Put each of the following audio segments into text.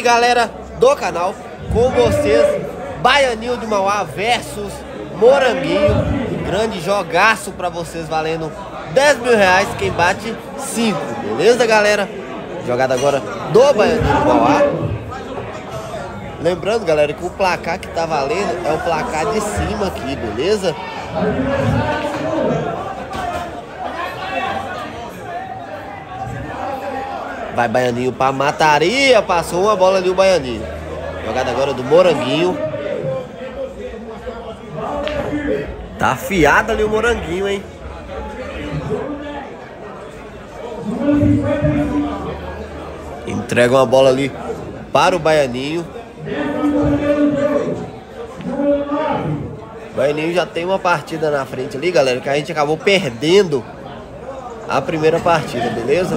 Salve galera do canal, com vocês, Baianinho de Mauá versus Moranguinho. Grande jogaço pra vocês, valendo 10 mil reais, quem bate 5, beleza galera? Jogada agora do Baianinho de Mauá. Lembrando galera que o placar que tá valendo é o placar de cima aqui, beleza? Vai Baianinho pra mataria. Passou uma bola ali o Baianinho. Jogada agora do Moranguinho. Tá afiado ali o Moranguinho, hein? Entrega uma bola ali para o Baianinho. O Baianinho já tem uma partida na frente ali, galera, que a gente acabou perdendo a primeira partida, beleza?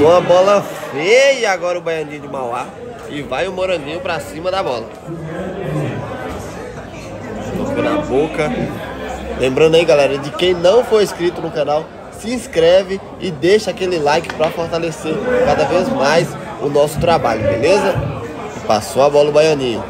Passou a bola feia agora o Baianinho de Mauá. E vai o Moranguinho pra cima da bola. Tocou na boca. Lembrando aí, galera, de quem não for inscrito no canal, se inscreve e deixa aquele like para fortalecer cada vez mais o nosso trabalho, beleza? Passou a bola o Baianinho.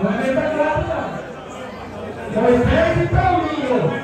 Não é quatro, não. Moisés e Paulinho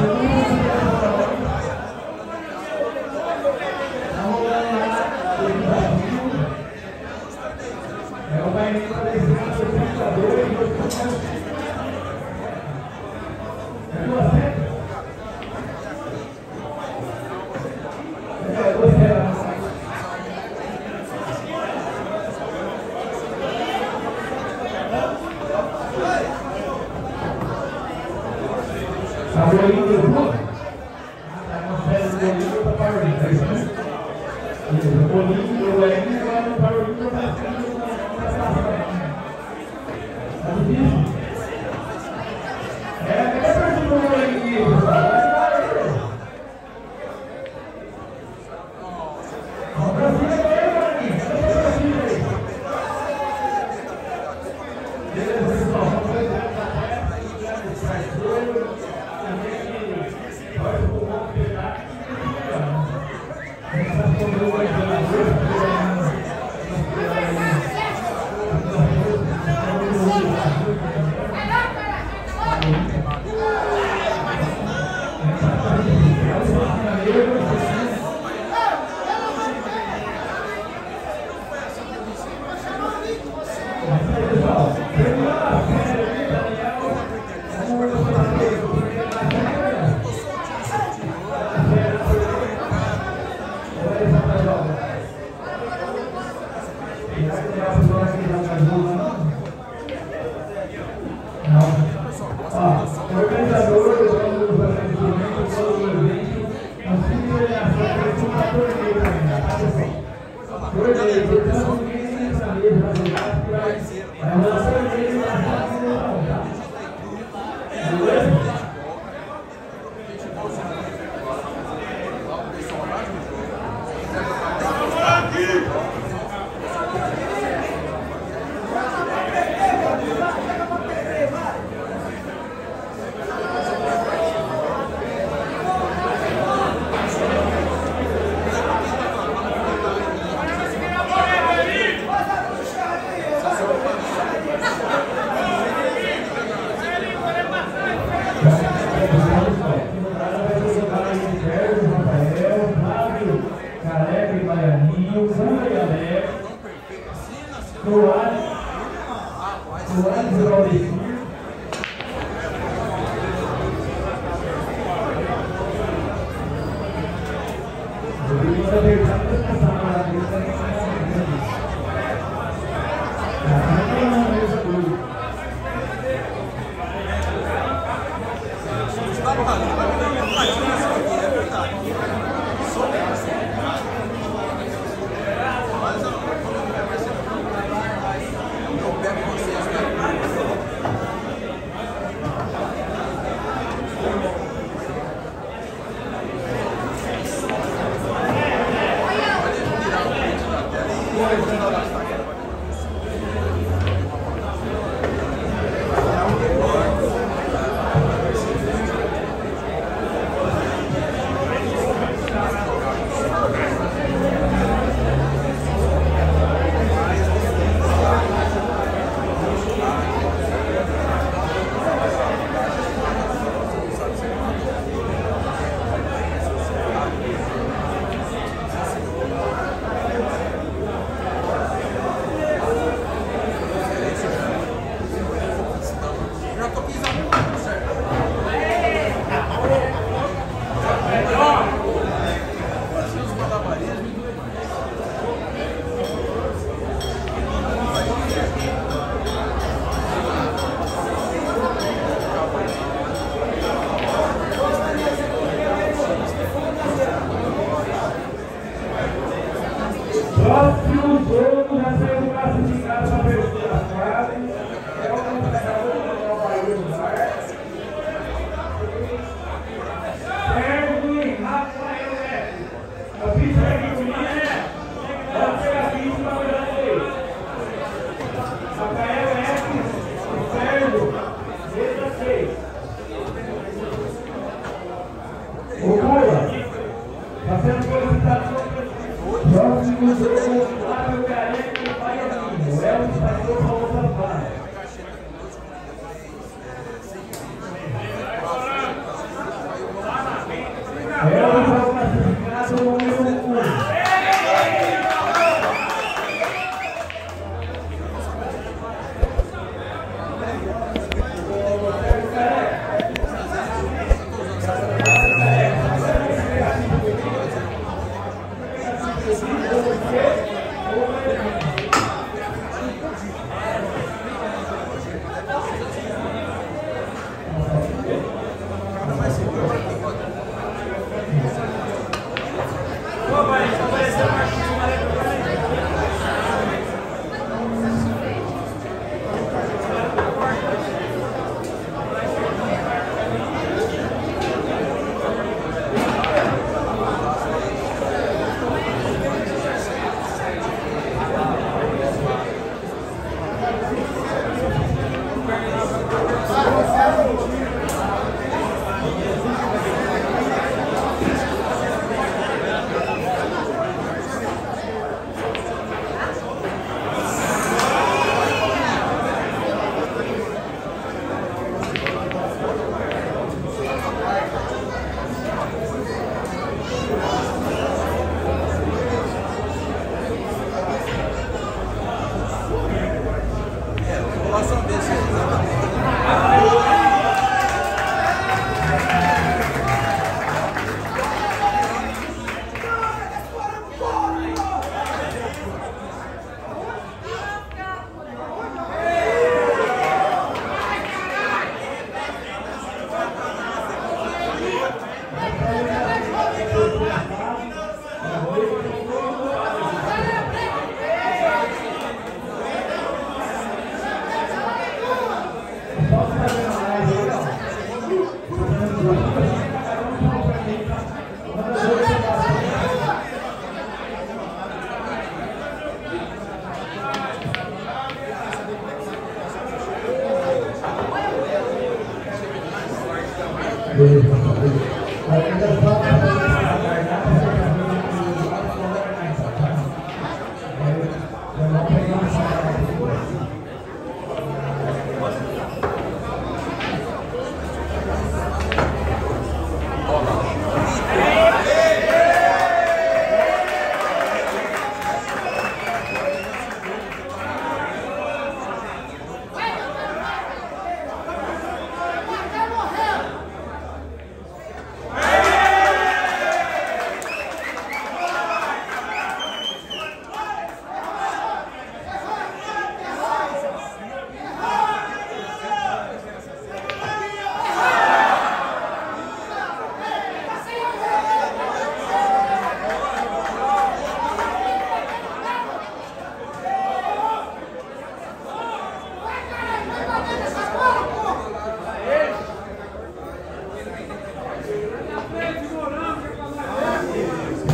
Tá rolando lá o desafio. É o painel para desenhar o computador e o computador. É você? É você lá. Tá bolinho, pô? Tá uma série de bolinho para Power Rangers, é isso, né? Isso, o bolinho, o bolinho vai no Power Rangers para Tá difícil? É, cadê a parte do bolinho? Vai, vai, vai. Vamos pra cima agora, bolinho. Cadê pra cima aí? Beleza, Por exemplo,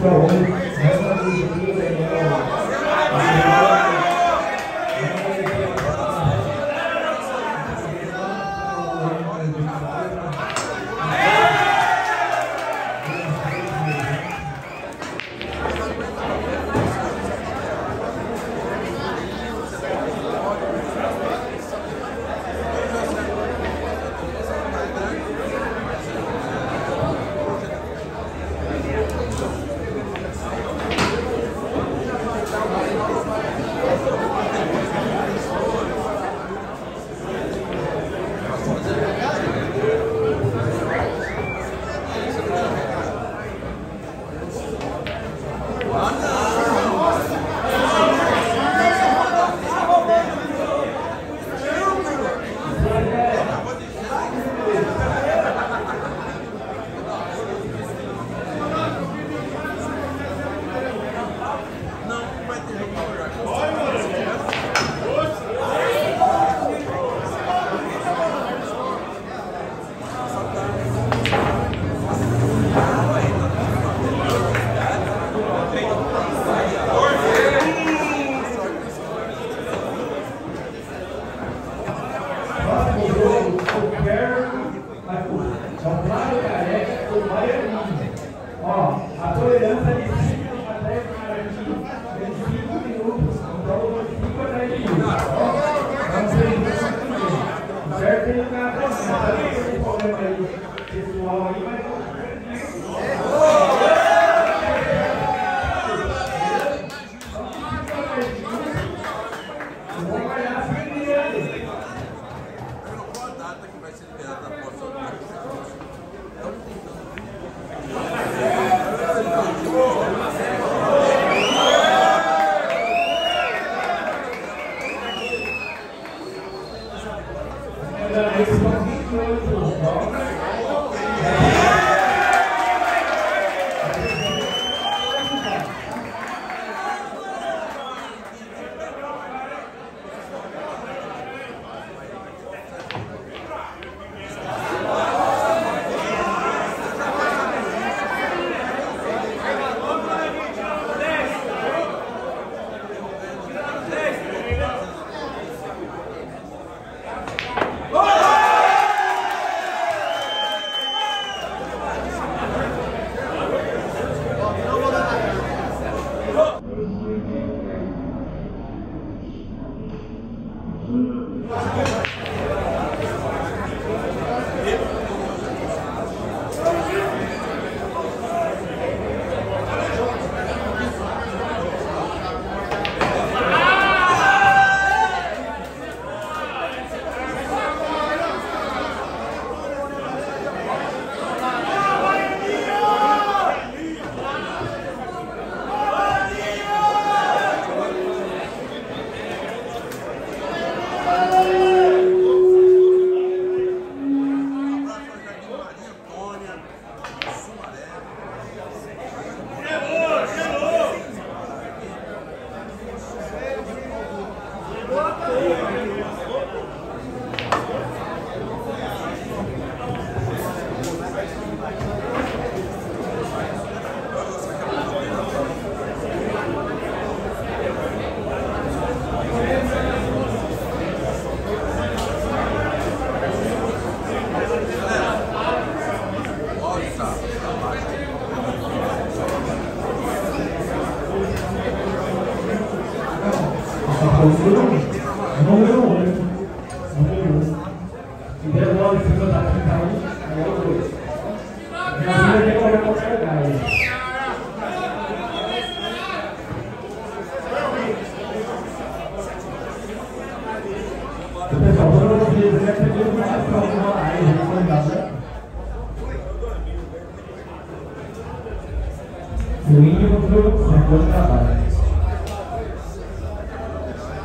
Thank you.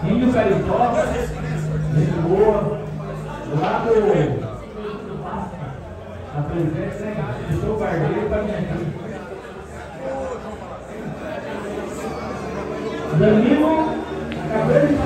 Índio Caricó, gente boa, lá do. A presença do seu barbeiro para minha vida. Danilo, acabei de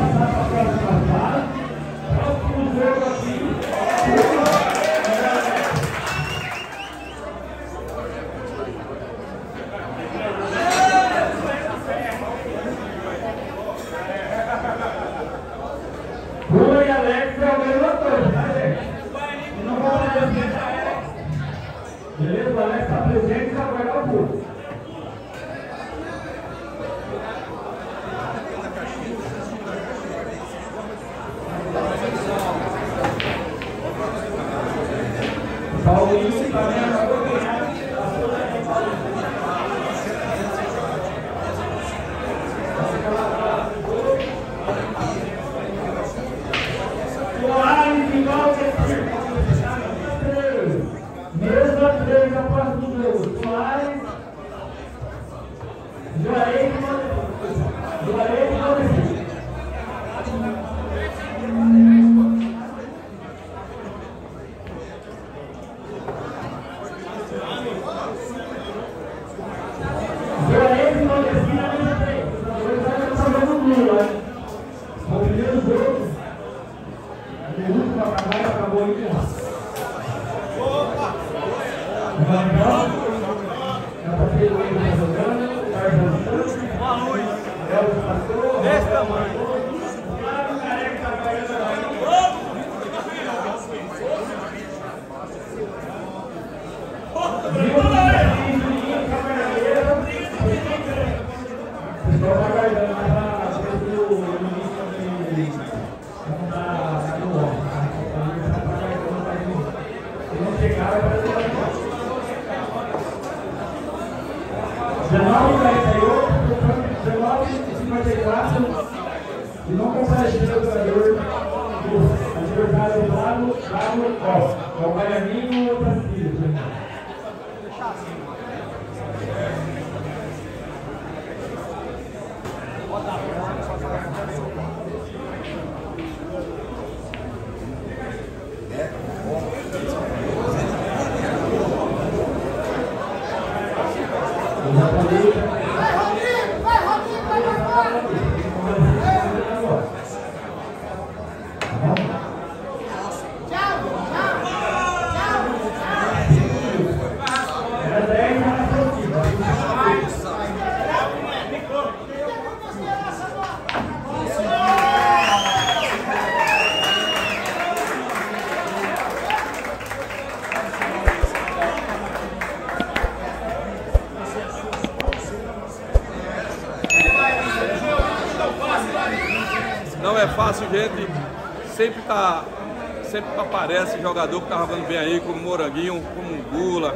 aparece jogador que tá jogando bem aí, como Moranguinho, como Gula,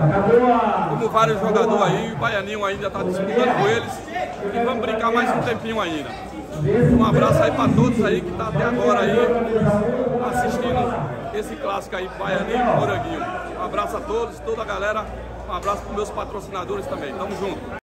como vários jogadores aí. O Baianinho ainda tá disputando com eles. E vamos brincar mais um tempinho ainda. Um abraço aí para todos aí que tá até agora aí assistindo esse clássico aí, Baianinho e Moranguinho. Um abraço a todos, toda a galera. Um abraço para meus patrocinadores também. Tamo junto.